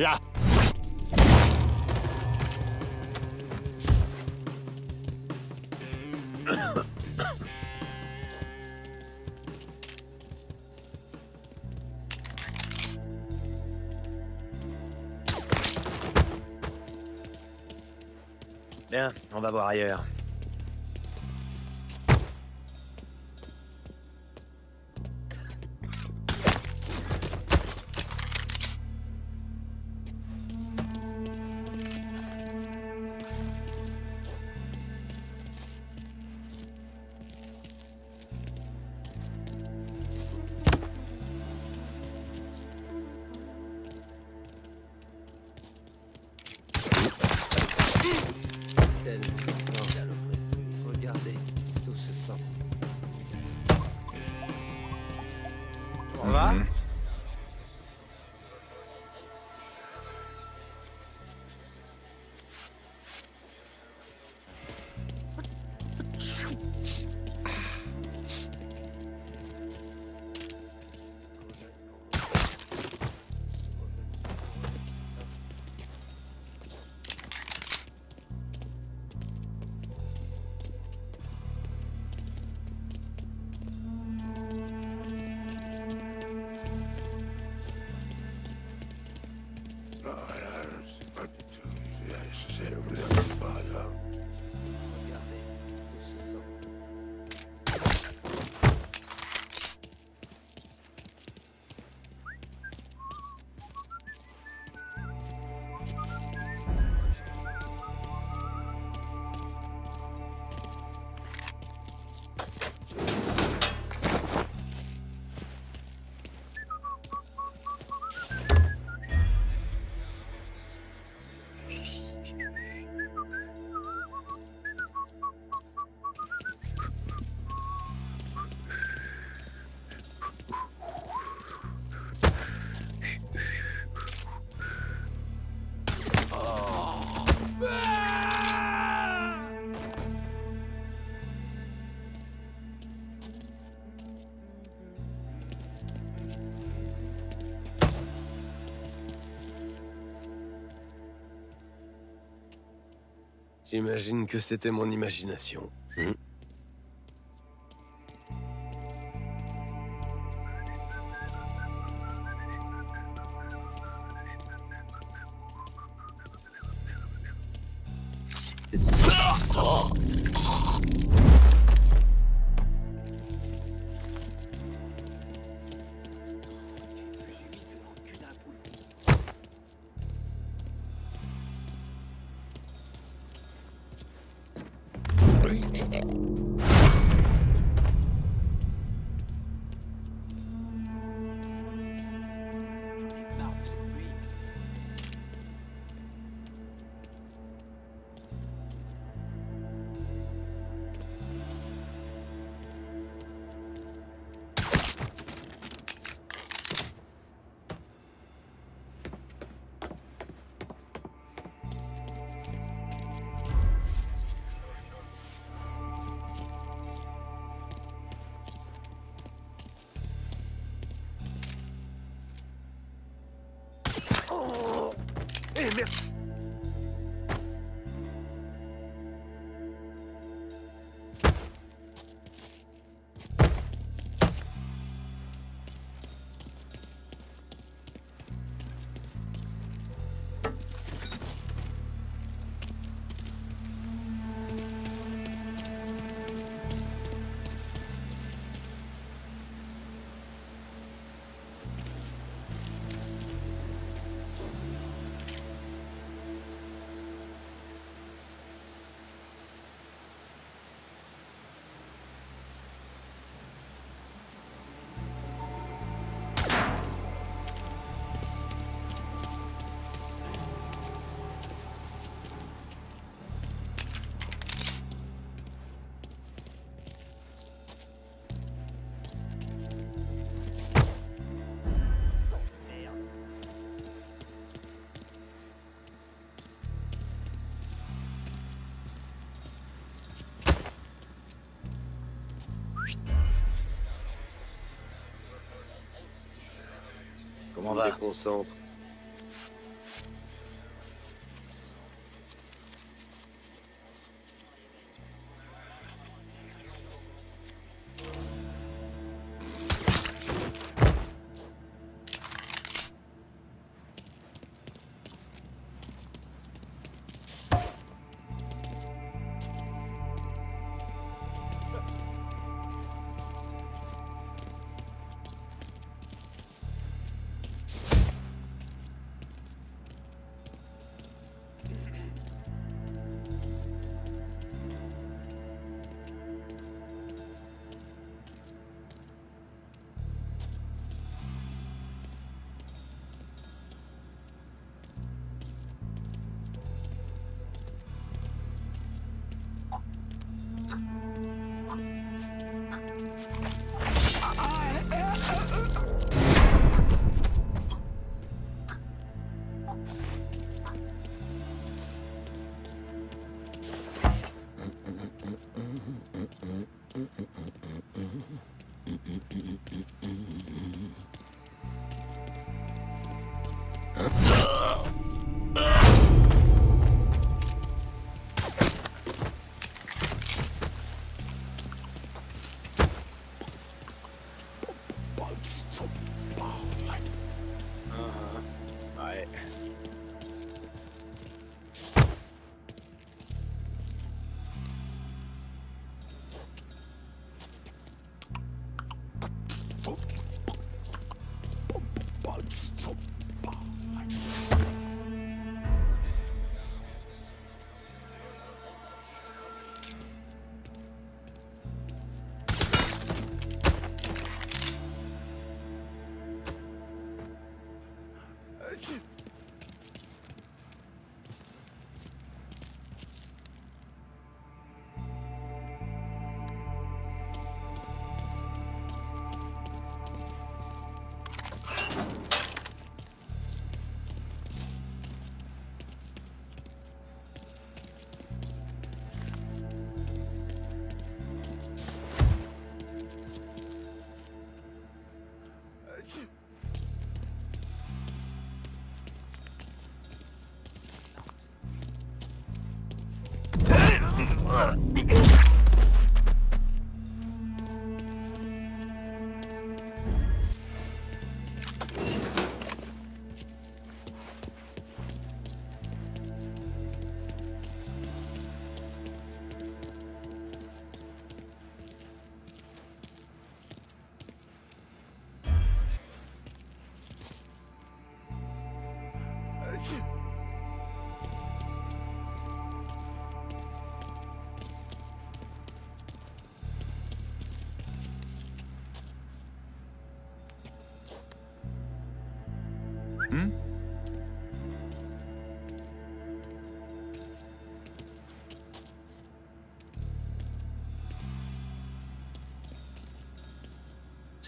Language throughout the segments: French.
Bien, on va voir ailleurs. On J'imagine que c'était mon imagination. Hmm. Eh merde Comment On va déconcentre.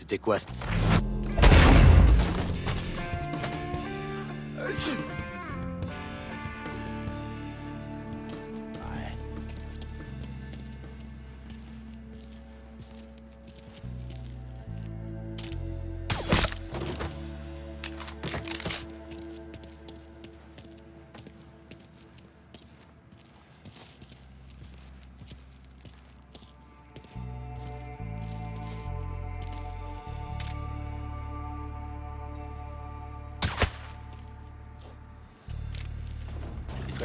C'était quoi ce...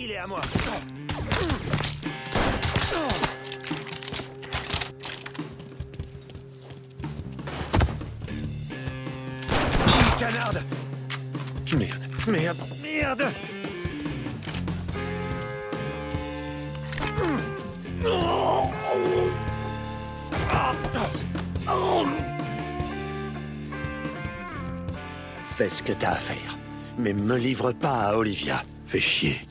Il est à moi. Canarde Merde, merde, merde Fais ce que t'as à faire. Mais me livre pas à Olivia. Fais chier.